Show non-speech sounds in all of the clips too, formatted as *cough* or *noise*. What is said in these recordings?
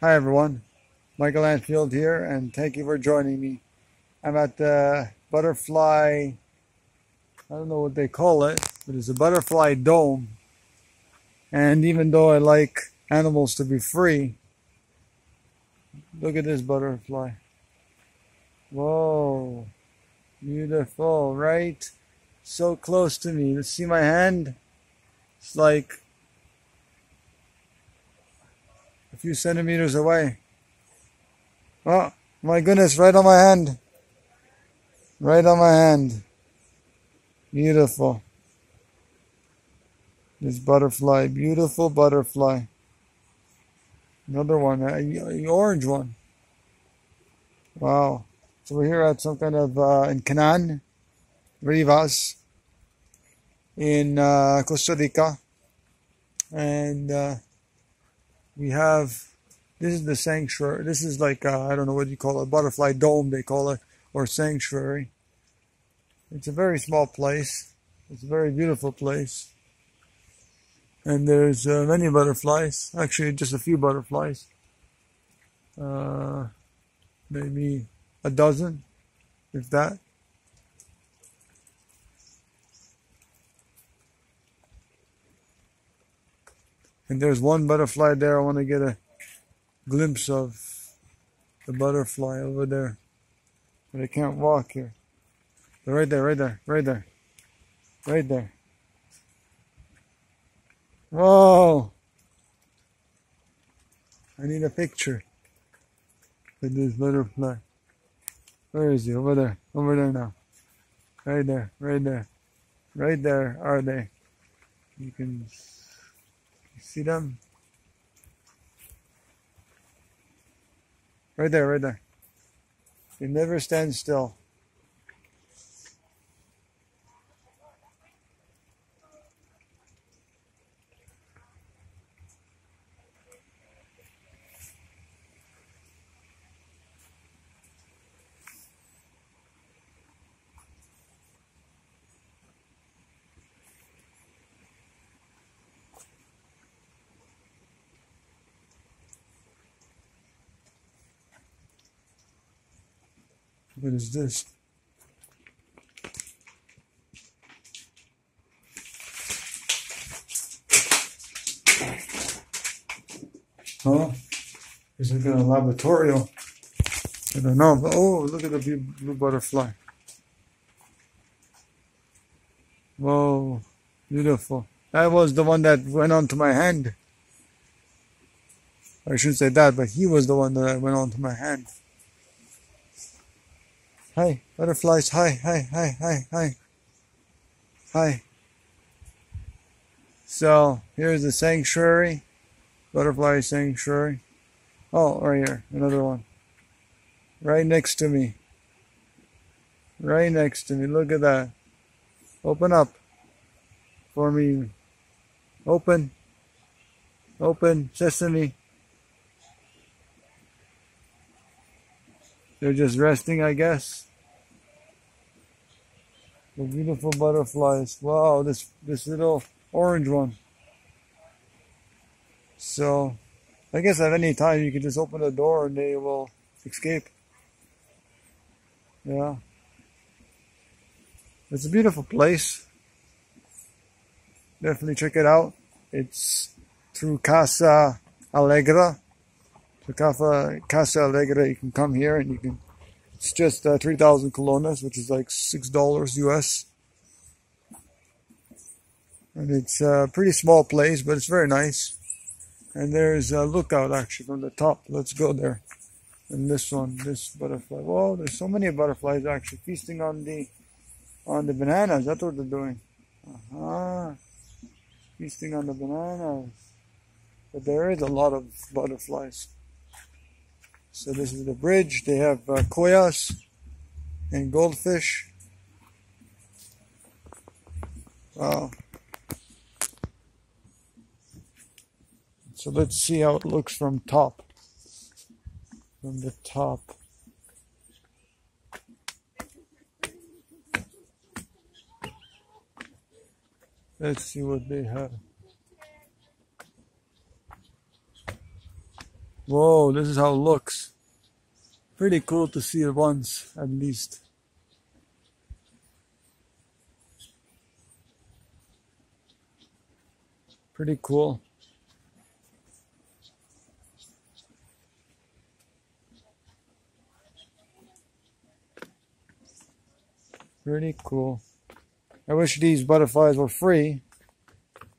Hi everyone, Michael Lanfield here, and thank you for joining me. I'm at the butterfly, I don't know what they call it, but it's a butterfly dome. And even though I like animals to be free, look at this butterfly. Whoa, beautiful, right? So close to me. Let's see my hand. It's like a few centimeters away. Oh, my goodness, right on my hand. Right on my hand. Beautiful. This butterfly, beautiful butterfly. Another one, a, orange one. Wow. So we're here at some kind of, uh, in Canaan, Rivas, in uh, Costa Rica. And uh, we have this is the sanctuary. This is like uh, I don't know what you call it, butterfly dome they call it, or sanctuary. It's a very small place. It's a very beautiful place, and there's uh, many butterflies. Actually, just a few butterflies. Uh, maybe a dozen, if that. And there's one butterfly there. I want to get a glimpse of the butterfly over there. But I can't walk here. But right there, right there, right there. Right there. Whoa! I need a picture with this butterfly. Where is he? Over there. Over there now. Right there. Right there. Right there are they. You can See them? Right there, right there. They never stand still. What is this? Huh? Is it a laboratorium? I don't know. But, oh, look at the blue, blue butterfly. Whoa, beautiful. That was the one that went onto my hand. I shouldn't say that, but he was the one that went onto my hand. Hi, butterflies. Hi, hi, hi, hi, hi. Hi. So here's the sanctuary, butterfly sanctuary. Oh, right here, another one. Right next to me. Right next to me. Look at that. Open up for me. Open. Open. Sesame. They're just resting, I guess. The beautiful butterflies. Wow, this this little orange one. So, I guess at any time you can just open the door and they will escape. Yeah. It's a beautiful place. Definitely check it out. It's through Casa Alegra. So Casa, Alegra, you can come here and you can it's just uh, 3,000 colones, which is like $6 US. And it's a pretty small place, but it's very nice. And there's a lookout actually from the top. Let's go there. And this one, this butterfly. Whoa, there's so many butterflies actually feasting on the on the bananas. That's what they're doing. Uh-huh. Feasting on the bananas. But there is a lot of butterflies. So this is the bridge. They have uh, koyas and goldfish. Wow. So let's see how it looks from top. From the top. Let's see what they have. Whoa, this is how it looks. Pretty cool to see it once, at least. Pretty cool. Pretty cool. I wish these butterflies were free,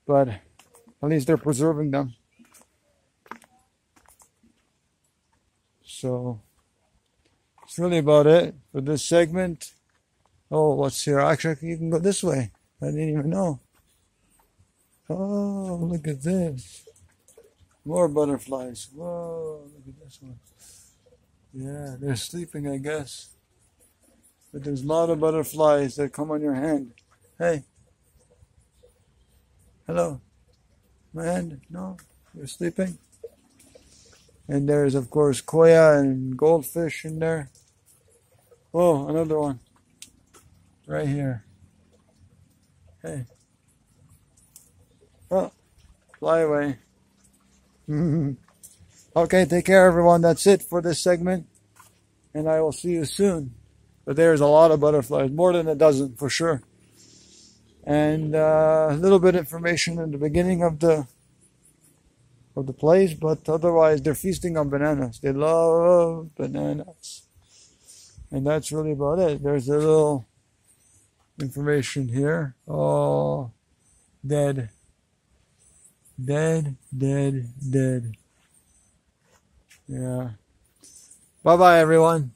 but at least they're preserving them. So, it's really about it for this segment. Oh, what's here? Actually, you can go this way. I didn't even know. Oh, look at this. More butterflies. Whoa, look at this one. Yeah, they're sleeping, I guess. But there's a lot of butterflies that come on your hand. Hey. Hello. My hand? No? You're sleeping? And there's, of course, koya and goldfish in there. Oh, another one. Right here. Hey. Oh, fly away. *laughs* okay, take care, everyone. That's it for this segment. And I will see you soon. But there's a lot of butterflies, more than a dozen for sure. And uh, a little bit of information in the beginning of the of the place, but otherwise they're feasting on bananas. They love bananas. And that's really about it. There's a little information here. Oh, dead. Dead, dead, dead. Yeah. Bye bye, everyone.